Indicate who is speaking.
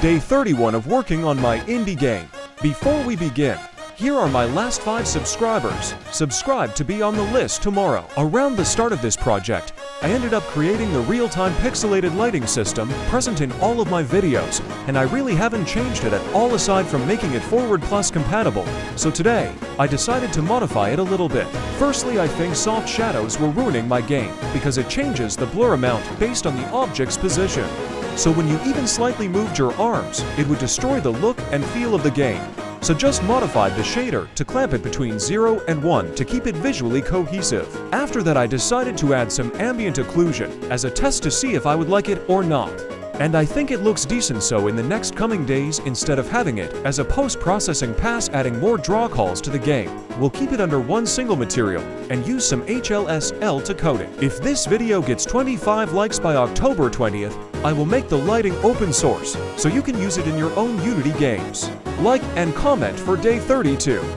Speaker 1: Day 31 of working on my indie game. Before we begin, here are my last five subscribers. Subscribe to be on the list tomorrow. Around the start of this project, I ended up creating the real-time pixelated lighting system present in all of my videos, and I really haven't changed it at all aside from making it Forward Plus compatible. So today, I decided to modify it a little bit. Firstly, I think soft shadows were ruining my game because it changes the blur amount based on the object's position. So when you even slightly moved your arms, it would destroy the look and feel of the game. So just modified the shader to clamp it between 0 and 1 to keep it visually cohesive. After that I decided to add some ambient occlusion as a test to see if I would like it or not. And I think it looks decent so in the next coming days instead of having it as a post-processing pass adding more draw calls to the game. We'll keep it under one single material and use some HLSL to code it. If this video gets 25 likes by October 20th, I will make the lighting open source so you can use it in your own Unity games. Like and comment for day 32.